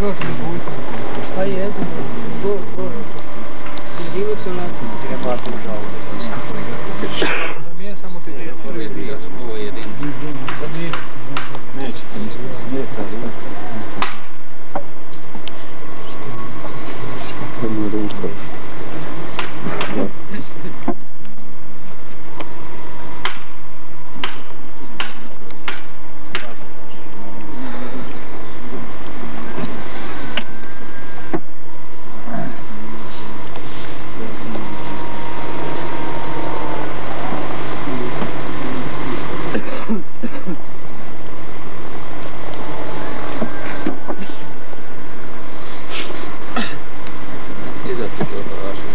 Aí é. Ninguém vai funcionar. Queria falar com o João. Спасибо, пожалуйста.